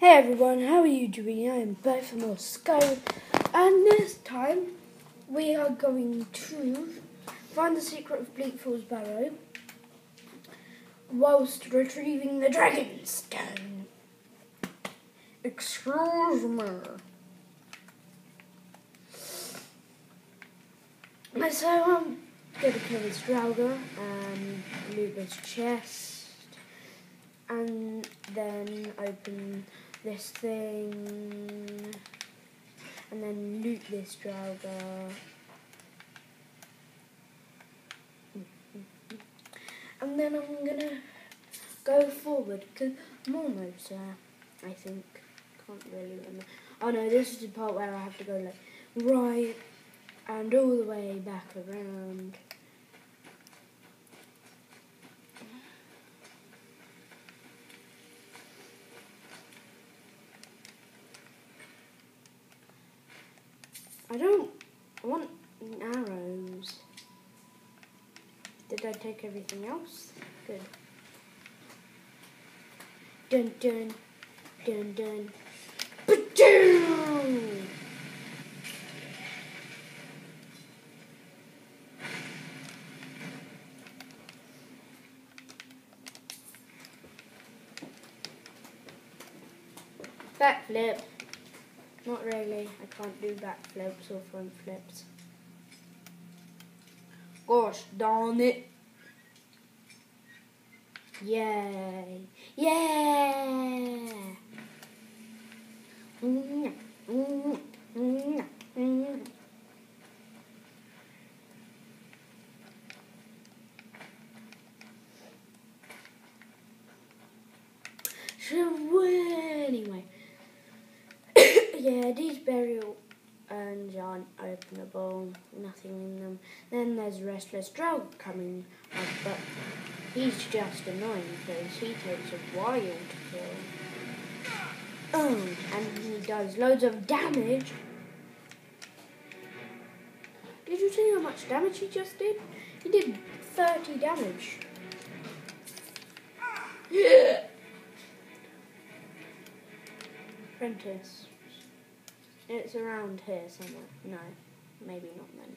Hey everyone, how are you doing? I am back from more Skyrim, and this time we are going to find the secret of Bleak Falls Barrow whilst retrieving the Dragon Stone. Excuse me. So um, I'm going to kill this Draugr and loot this chest and then open this thing and then loot this Draugr. And then I'm gonna go forward because I'm almost there, I think. Can't really remember. Oh no, this is the part where I have to go like right and all the way back around. I don't want arrows. Did I take everything else? Good. Dun dun dun dun. Ba-doom! Backflip. Not really. I can't do backflips or front flips. Gosh darn it. Yay. Yeah. Mm, mm, mm, mm. So anyway, yeah, these burial urns aren't openable, nothing in them. Then there's Restless Draugr coming up, but he's just annoying because he takes a while to kill. Oh, and he does loads of damage. Did you see how much damage he just did? He did 30 damage. Yeah. Apprentice. It's around here somewhere. No, maybe not then.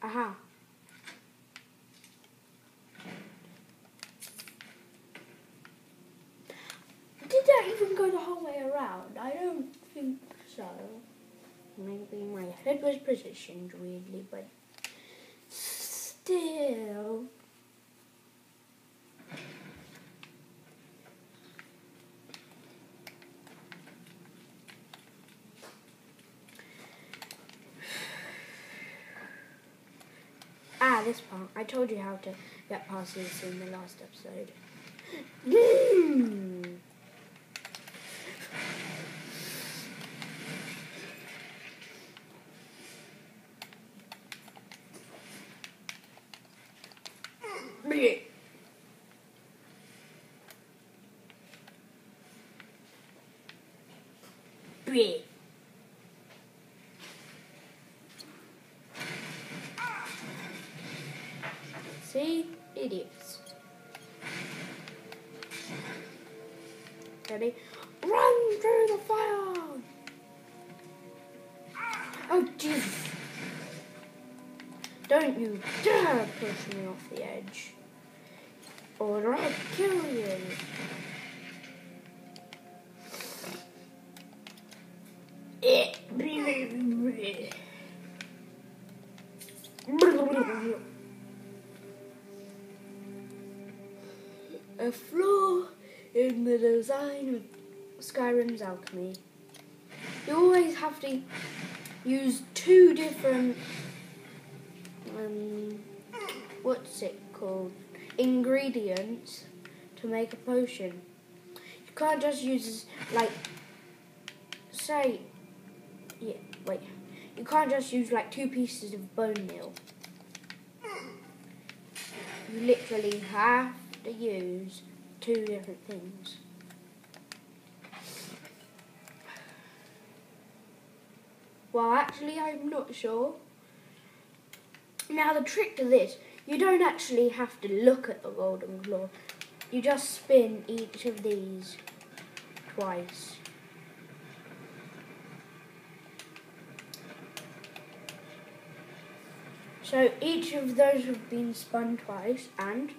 Aha. Did that even go the whole way around? I don't think so. Maybe my head was positioned weirdly, but still. This part. I told you how to get past this in the last episode. Ready? Run through the fire! Oh, jeez. Don't you dare push me off the edge. Or I'll kill you. A the design of Skyrim's alchemy. You always have to use two different um, what's it called ingredients to make a potion. You can't just use like say yeah wait you can't just use like two pieces of bone meal. You literally have to use two different things. Well, actually, I'm not sure. Now, the trick to this, You don't actually have to look at the golden claw. You just spin each of these twice. So each of those have been spun twice and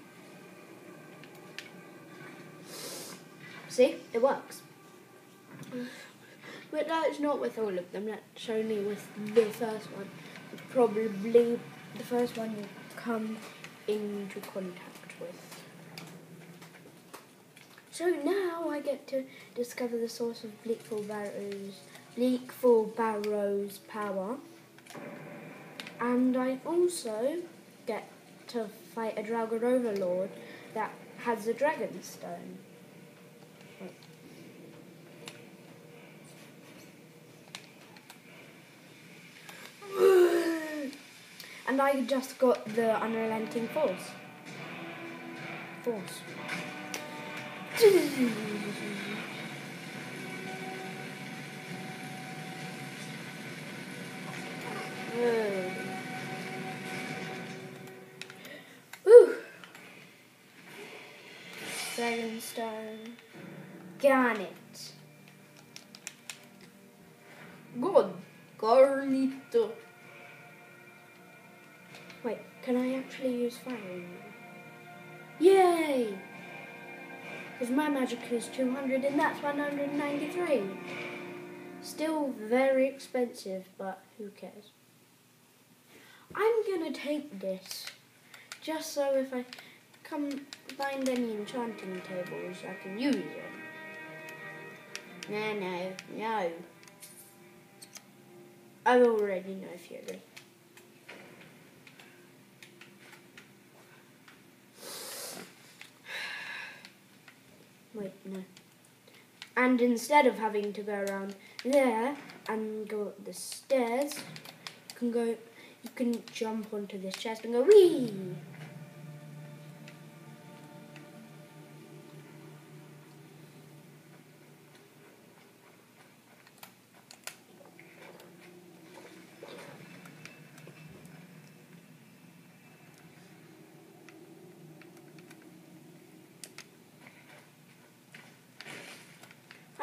see, it works. But that's not with all of them, that's only with the first one. Probably the first one you come into contact with. So now I get to discover the source of Bleak Falls Barrow's Bleak Falls Barrow's power. And I also get to fight a Draugr Overlord that has a Dragon Stone. And I just got the unrelenting force. Force. Ooh. Dragonstone. Garnet. Wait, can I actually use fire Yay! Because my magic is 200 and that's 193. Still very expensive, but who cares? I'm gonna take this, just so if I come find any enchanting tables, I can use it. No, no, no. I already know Fury. Wait, no. And instead of having to go around there and go up the stairs, you can go, you can jump onto this chest and go wee.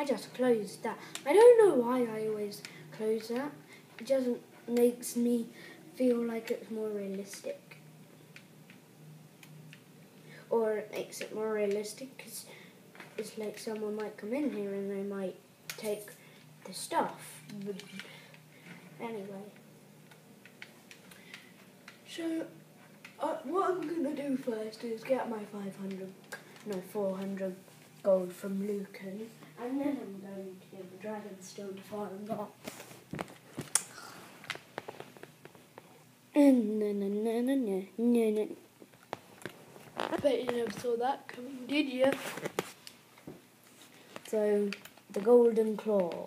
I just closed that. I don't know why I always close that. It just makes me feel like it's more realistic. Or it makes it more realistic because it's like someone might come in here and they might take the stuff. Anyway. So, uh, what I'm going to do first is get my 500, no, 400 gold from Lucan. And then I'm going to give the dragon stone to Farengar. I bet you never saw that coming, did you? So, the golden claw.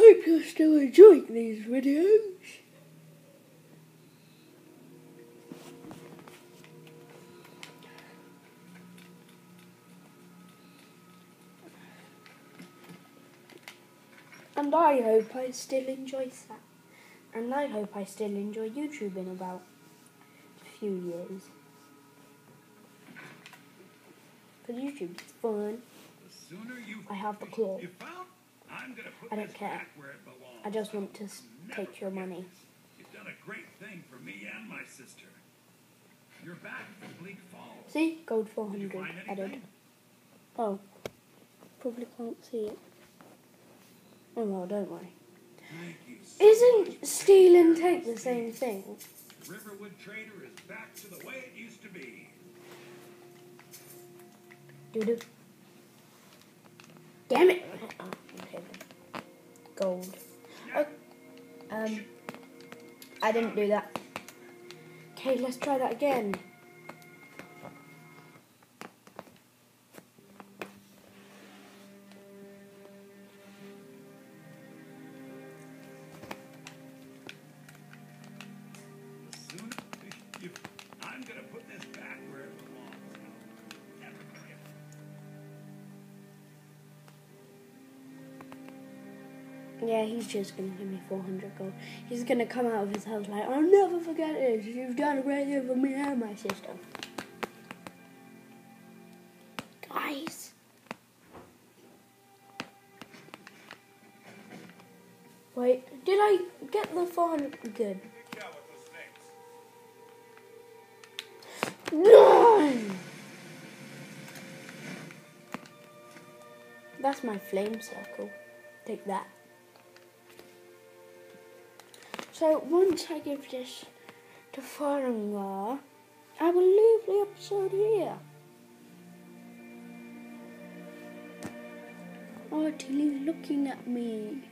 hope you're still enjoying these videos. And I hope I still enjoy that. And I hope I still enjoy YouTube in about a few years. Because YouTube's fun. I have the claw. I don't care. I just want to take your money. You've done a great thing for me and my sister. You're back from Bleak Falls. See? Gold 400 added. Oh. Probably can't see it. Oh well, don't worry. So Isn't steal and take the same thing? Riverwood Trader is back to the way it used to be. Doo doo. Damn it! gold. Oh, um, I didn't do that. Okay, let's try that again. Yeah, he's just gonna give me 400 gold. He's gonna come out of his house like, I'll never forget this. You've done a great thing for me and my sister. Guys. Wait, did I get the 400? Good. No! That's my flame circle. Take that. So once I give this to Farengar, I will leave the episode here. Oh, Tilly's looking at me.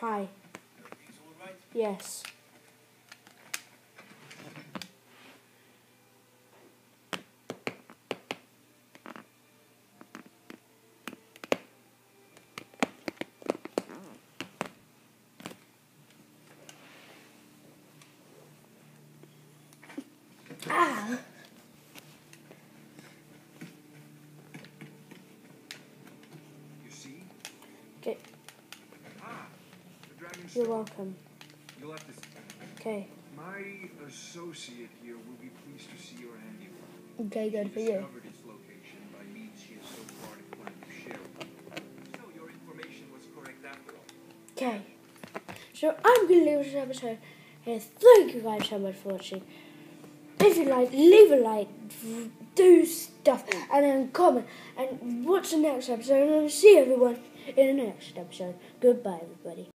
Hi. Yes. Ah. You see? Okay, Ah, you're stone. welcome. You'll have to. Okay. My associate here will be pleased to see your handiwork. Okay, good for you. discovered its location by means she has so far declined to share. So your information was correct after all. Okay. So I'm gonna leave this episode here. Thank you guys so much for watching. If you like, leave a like, do stuff, and then comment and watch the next episode. And I'll see everyone in the next episode. Goodbye, everybody.